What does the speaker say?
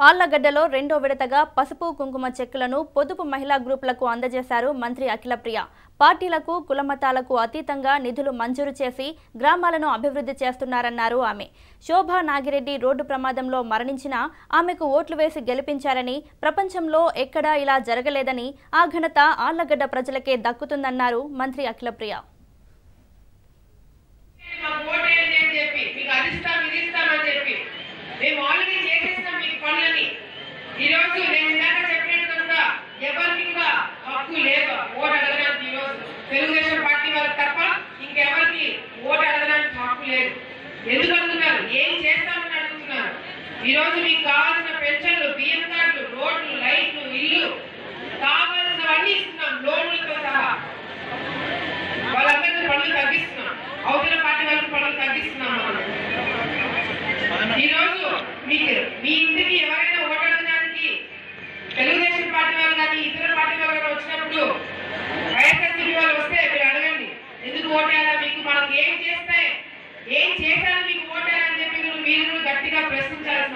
ఆళ్ళగడ్డలో రెండో విడతగా పసుపు కుంకుమ చెక్కులను పొదుపు మహిళా గ్రూపులకు అందజేశారు మంత్రి అఖిలప్రియ పార్టీలకు కులమతాలకు అతీతంగా నిధులు మంజూరు చేసి గ్రామాలను అభివృద్ధి చేస్తున్నారన్నారు ఆమె. శోభా నాగిరెడ్డి రోడ్డు ప్రమాదంలో మరణించినా ఆమెకు ఓట్లు వేసి గెలిపించారని ప్రపంచంలో ఎక్కడా ఇలా జరగలేదని ఆ ఘనత ఆళ్ళగడ్డ ప్రజలకే దక్కుతుందన్నారు మంత్రి అఖిలప్రియ తెలుగుదేశం పార్టీ వాళ్ళకి తప్ప ఇంకెవరికి ఓటు అడగడానికి హక్కు లేదు. ఎందుకు అడుగుతున్నారు? ఏం చేస్తామని అడుగుతున్నారు? ఈరోజు మీకు కావాల్సిన పెన్షన్లు బియ్యం కార్డులు రోడ్లు లైట్లు ఇల్లు కావాల్సినవన్నీ ఇస్తున్నాం. లోన్లతో సహా. వాళ్ళందరికీ పనులు తగ్గిస్తున్నాం. అవతల పార్టీ వాళ్ళకి పనులు తగ్గిస్తున్నాం మనం. మీకు మీ ఇంటికి ఎవరైనా మీకు మనం ఏం చేస్తే ఏం చేశారు మీకు ఓటారని చెప్పి మీరు మీరు గట్టిగా ప్రశ్నించాలి